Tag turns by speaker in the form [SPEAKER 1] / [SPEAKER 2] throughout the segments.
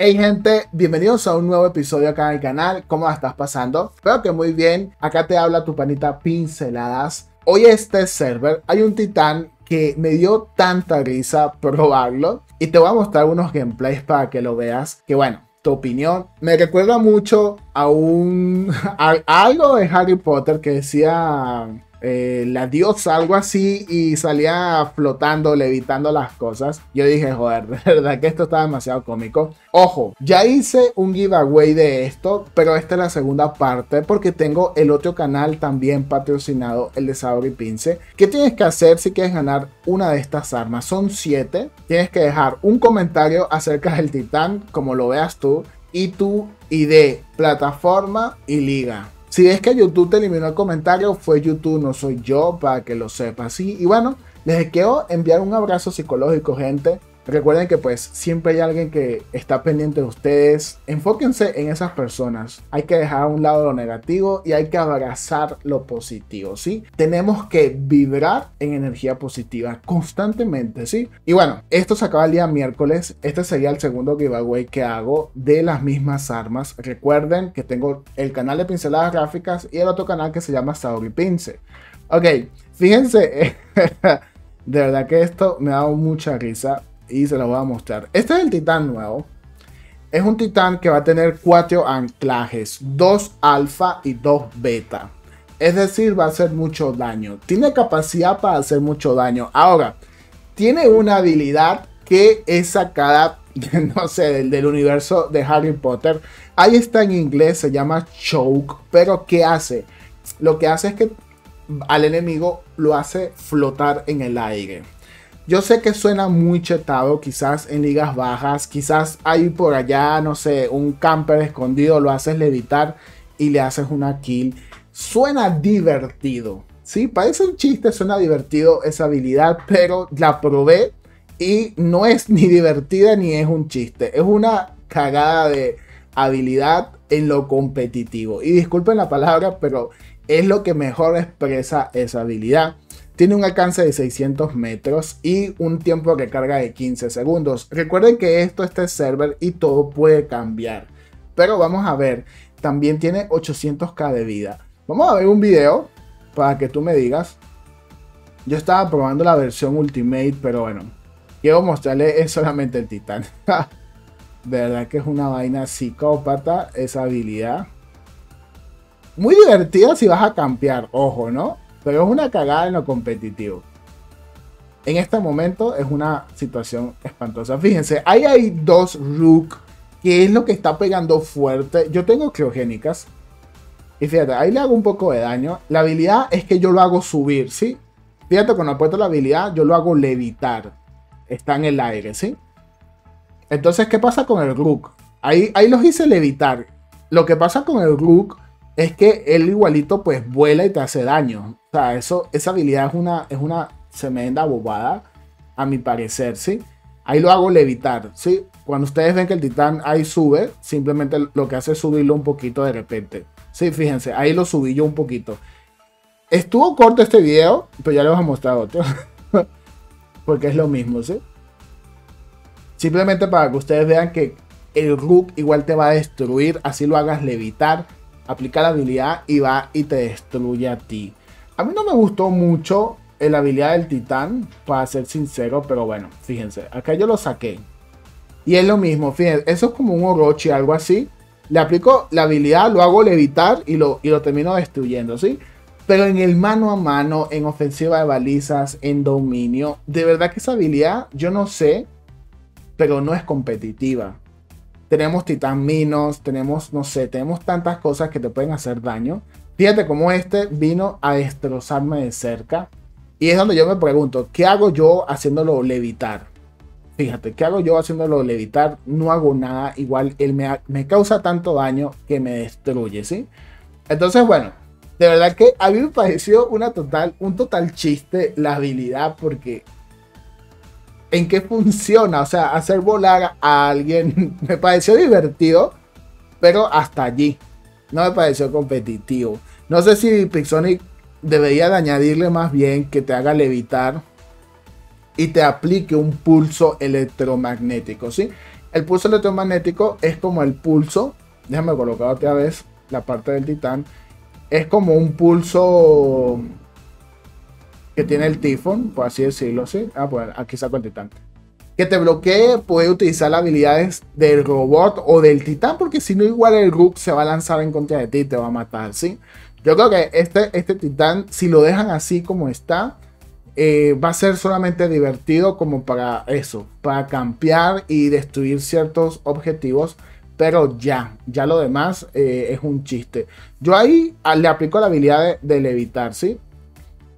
[SPEAKER 1] Hey gente, bienvenidos a un nuevo episodio acá en el canal. ¿Cómo estás pasando? Espero que muy bien. Acá te habla tu panita Pinceladas. Hoy este server hay un titán que me dio tanta risa probarlo y te voy a mostrar unos gameplays para que lo veas. Que bueno, tu opinión me recuerda mucho a un algo de Harry Potter que decía eh, la diosa, algo así, y salía flotando, levitando las cosas. Yo dije, joder, de verdad que esto está demasiado cómico. Ojo, ya hice un giveaway de esto, pero esta es la segunda parte porque tengo el otro canal también patrocinado, el de Sabor y Pince. ¿Qué tienes que hacer si quieres ganar una de estas armas? Son 7. Tienes que dejar un comentario acerca del titán, como lo veas tú, y tu ID, plataforma y liga. Si es que YouTube te eliminó el comentario, fue YouTube, no soy yo, para que lo sepas. ¿sí? Y bueno, les quiero enviar un abrazo psicológico, gente. Recuerden que pues siempre hay alguien que está pendiente de ustedes. Enfóquense en esas personas. Hay que dejar a un lado lo negativo y hay que abrazar lo positivo, ¿sí? Tenemos que vibrar en energía positiva constantemente, ¿sí? Y bueno, esto se acaba el día miércoles. Este sería el segundo giveaway que hago de las mismas armas. Recuerden que tengo el canal de pinceladas gráficas y el otro canal que se llama Saori Pince. Ok, fíjense. de verdad que esto me ha dado mucha risa y se lo voy a mostrar. Este es el titán nuevo. Es un titán que va a tener cuatro anclajes, dos alfa y dos beta. Es decir, va a hacer mucho daño. Tiene capacidad para hacer mucho daño. Ahora, tiene una habilidad que es sacada, no sé, del, del universo de Harry Potter. Ahí está en inglés, se llama Choke. Pero ¿qué hace? Lo que hace es que al enemigo lo hace flotar en el aire. Yo sé que suena muy chetado, quizás en ligas bajas, quizás hay por allá, no sé, un camper escondido, lo haces levitar y le haces una kill. Suena divertido, ¿sí? Parece un chiste, suena divertido esa habilidad, pero la probé y no es ni divertida ni es un chiste. Es una cagada de habilidad en lo competitivo. Y disculpen la palabra, pero es lo que mejor expresa esa habilidad. Tiene un alcance de 600 metros y un tiempo de recarga de 15 segundos. Recuerden que esto está en server y todo puede cambiar. Pero vamos a ver, también tiene 800k de vida. Vamos a ver un video para que tú me digas. Yo estaba probando la versión Ultimate, pero bueno, quiero mostrarle es solamente el titán. de verdad que es una vaina psicópata esa habilidad. Muy divertida si vas a campear, ojo, ¿no? Pero es una cagada en lo competitivo. En este momento es una situación espantosa. Fíjense, ahí hay dos Rook, que es lo que está pegando fuerte. Yo tengo criogénicas. Y fíjate, ahí le hago un poco de daño. La habilidad es que yo lo hago subir, ¿sí? Fíjate, cuando apuesto la habilidad, yo lo hago levitar. Está en el aire, ¿sí? Entonces, ¿qué pasa con el Rook? Ahí, ahí los hice levitar. Lo que pasa con el Rook es que él igualito pues vuela y te hace daño. O sea, eso, esa habilidad es una, es una bobada, a mi parecer, ¿sí? Ahí lo hago levitar, ¿sí? Cuando ustedes ven que el titán ahí sube, simplemente lo que hace es subirlo un poquito de repente. Sí, fíjense, ahí lo subí yo un poquito. Estuvo corto este video, pero ya les voy a mostrar otro. Porque es lo mismo, ¿sí? Simplemente para que ustedes vean que el Rook igual te va a destruir, así lo hagas levitar aplica la habilidad y va y te destruye a ti. A mí no me gustó mucho la habilidad del titán, para ser sincero, pero bueno, fíjense, acá yo lo saqué. Y es lo mismo, fíjense, eso es como un Orochi, algo así. Le aplico la habilidad, lo hago levitar y lo, y lo termino destruyendo, ¿sí? Pero en el mano a mano, en ofensiva de balizas, en dominio, de verdad que esa habilidad, yo no sé, pero no es competitiva tenemos titaminos, tenemos, no sé, tenemos tantas cosas que te pueden hacer daño. Fíjate cómo este vino a destrozarme de cerca. Y es donde yo me pregunto, ¿qué hago yo haciéndolo levitar? Fíjate, ¿qué hago yo haciéndolo levitar? No hago nada, igual él me, me causa tanto daño que me destruye, ¿sí? Entonces, bueno, de verdad que a mí me pareció una total, un total chiste la habilidad porque en qué funciona, o sea, hacer volar a alguien me pareció divertido, pero hasta allí. No me pareció competitivo. No sé si Pixonic debería de añadirle más bien que te haga levitar y te aplique un pulso electromagnético, ¿sí? El pulso electromagnético es como el pulso. Déjame colocar otra vez la parte del titán. Es como un pulso que tiene el tifón, por así decirlo, ¿sí? Ah, pues aquí saco el titán. Que te bloquee, puede utilizar las habilidades del robot o del titán, porque si no, igual el Rook se va a lanzar en contra de ti y te va a matar, ¿sí? Yo creo que este, este titán, si lo dejan así como está, eh, va a ser solamente divertido como para eso, para campear y destruir ciertos objetivos. Pero ya, ya lo demás eh, es un chiste. Yo ahí ah, le aplico la habilidad de, levitar, ¿sí?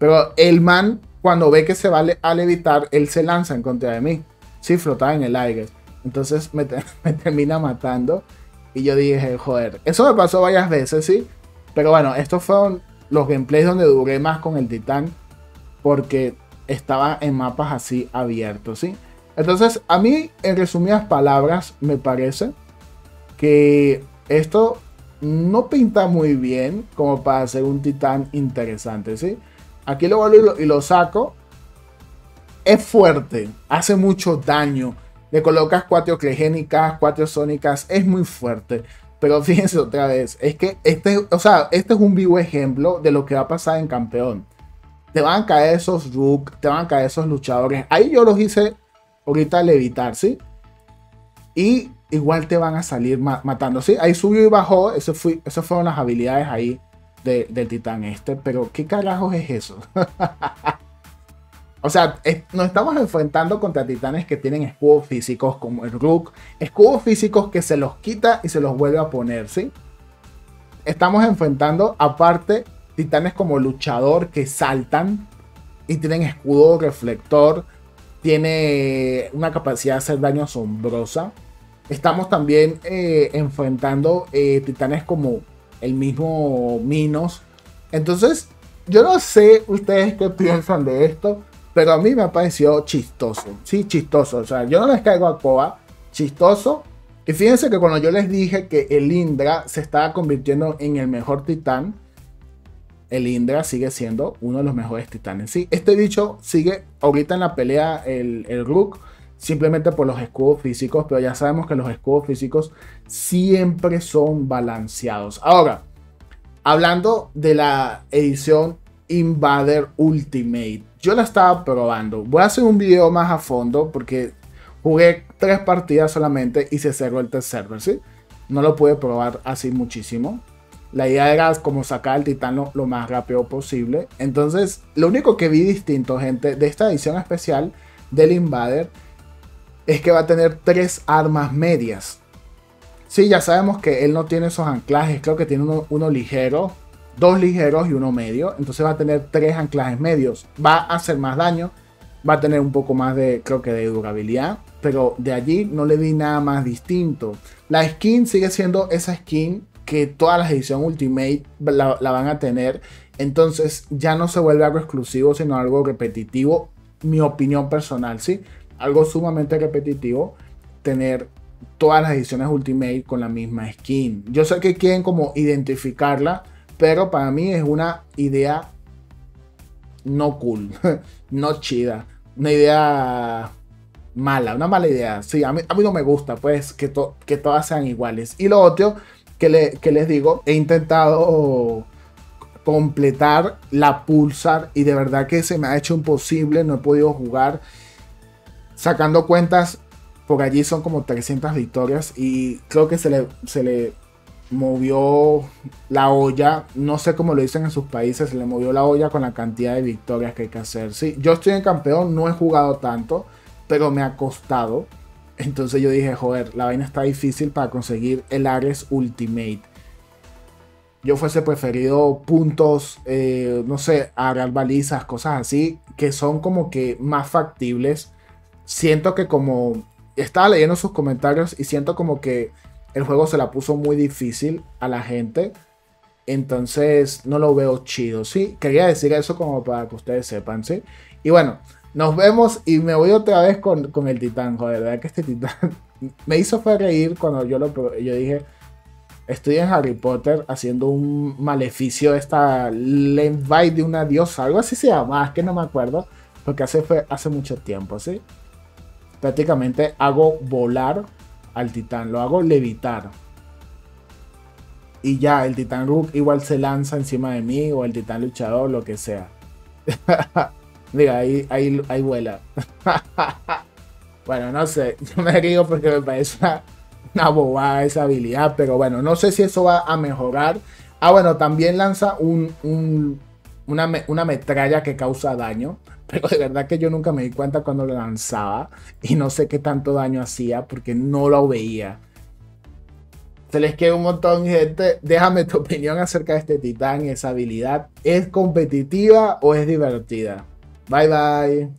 [SPEAKER 1] Pero el man, cuando ve que se va a levitar, él se lanza en contra de mí. Sí, flotaba en el aire. Entonces me, termina matando. Y yo dije, joder, eso me pasó varias veces, ¿sí? Pero bueno, estos fueron los gameplays donde duré más con el titán. Porque estaba en mapas así abiertos, ¿sí? Entonces, a mí, en resumidas palabras, me parece que esto no pinta muy bien como para ser un titán interesante, ¿sí? Aquí lo vuelvo y lo, saco. Es fuerte, hace mucho daño. Le colocas cuatro clegénicas, cuatro sónicas, es muy fuerte. Pero fíjense otra vez, es que este, o sea, este es un vivo ejemplo de lo que va a pasar en campeón. Te van a caer esos Rook, te van a caer esos luchadores. Ahí yo los hice ahorita levitar, ¿sí? Y igual te van a salir matando, ¿sí? Ahí subió y bajó, eso fue, esas fueron las habilidades ahí del titán este. Pero, ¿qué carajos es eso? O sea, nos estamos enfrentando contra titanes que tienen escudos físicos como el Rook. Escudos físicos que se los quita y se los vuelve a poner, ¿sí? Estamos enfrentando, aparte, titanes como luchador que saltan y tienen escudo reflector. Tiene una capacidad de hacer daño asombrosa. Estamos también eh, enfrentando eh, titanes como el mismo Minos. Entonces, yo no sé ustedes qué piensan de esto. Pero a mí me ha parecido chistoso. Sí, chistoso. O sea, yo no les caigo a Koa. Chistoso. Y fíjense que cuando yo les dije que el Indra se estaba convirtiendo en el mejor titán, el Indra sigue siendo uno de los mejores titanes. Sí, este bicho sigue ahorita en la pelea el, el Rook simplemente por los escudos físicos, pero ya sabemos que los escudos físicos siempre son balanceados. Ahora, hablando de la edición Invader Ultimate, yo la estaba probando. Voy a hacer un video más a fondo porque jugué tres partidas solamente y se cerró el test server, ¿sí? No lo pude probar así muchísimo. La idea era como sacar el titano lo más rápido posible. Entonces, lo único que vi distinto, gente, de esta edición especial del Invader es que va a tener tres armas medias. Sí, ya sabemos que él no tiene esos anclajes, creo que tiene uno, ligero dos ligeros y uno medio. Entonces va a tener tres anclajes medios. Va a hacer más daño. Va a tener un poco más de, creo que de durabilidad. Pero de allí no le vi nada más distinto. La skin sigue siendo esa skin que todas las ediciones Ultimate la, van a tener. Entonces ya no se vuelve algo exclusivo, sino algo repetitivo. Mi opinión personal, ¿sí? Algo sumamente repetitivo. Tener todas las ediciones Ultimate con la misma skin. Yo sé que quieren como identificarla pero para mí es una idea no cool, no chida, una idea mala, una mala idea. Sí, a mí, a mí no me gusta, pues, que, que todas sean iguales. Y lo otro que, les digo, he intentado completar la Pulsar y de verdad que se me ha hecho imposible, no he podido jugar. Sacando cuentas, por allí son como 300 victorias y creo que se le, se le movió la olla, no sé cómo lo dicen en sus países, se le movió la olla con la cantidad de victorias que hay que hacer. Sí, yo estoy en campeón, no he jugado tanto, pero me ha costado. Entonces yo dije, joder, la vaina está difícil para conseguir el Ares Ultimate. Yo fuese preferido puntos, eh, no sé, agarrar balizas, cosas así, que son como que más factibles. Siento que como estaba leyendo sus comentarios y siento como que el juego se la puso muy difícil a la gente. Entonces no lo veo chido, ¿sí? Quería decir eso como para que ustedes sepan, ¿sí? Y bueno, nos vemos y me voy otra vez con, el titán, joder, verdad que este titán me hizo fue reír cuando yo lo yo dije, estoy en Harry Potter haciendo un maleficio, esta Bite de una diosa, algo así se llama, que no me acuerdo, porque hace, fue hace mucho tiempo, ¿sí? Prácticamente hago volar al titán, lo hago levitar. Y ya, el titán Rook igual se lanza encima de mí, o el titán luchador, lo que sea. Diga, ahí, ahí, ahí vuela. bueno, no sé, yo me digo porque me parece una, una bobada esa habilidad, pero bueno, no sé si eso va a mejorar. Ah, bueno, también lanza un, una, una, metralla que causa daño. Pero de verdad que yo nunca me di cuenta cuando lo lanzaba. Y no sé qué tanto daño hacía porque no lo veía. Se les queda un montón, gente. Déjame tu opinión acerca de este titán y esa habilidad. ¿Es competitiva o es divertida? Bye bye.